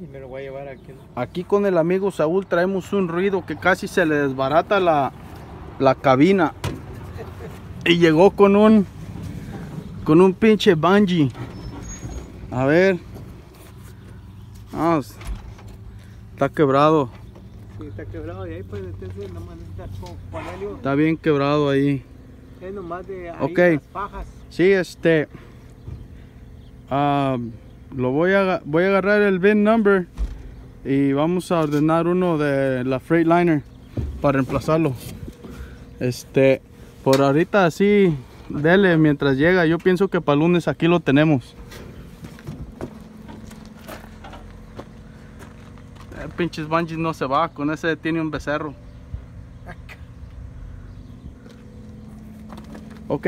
Y me lo voy a llevar aquí. Aquí con el amigo Saúl traemos un ruido que casi se le desbarata la, la cabina. Y llegó con un con un pinche bungee. A ver. Vamos. Está quebrado. Sí, está quebrado y ahí pues entonces nomás necesitas po- ponerle Está bien quebrado ahí. es nomás de ahí Ok. las pajas. Sí, este. ah, lo voy a, voy a agarrar el VIN number y vamos a ordenar uno de la Freightliner para reemplazarlo. Este, por ahorita así, dele mientras llega. Yo pienso que para el lunes aquí lo tenemos. El pinches bungees no se va, con ese tiene un becerro. Ok,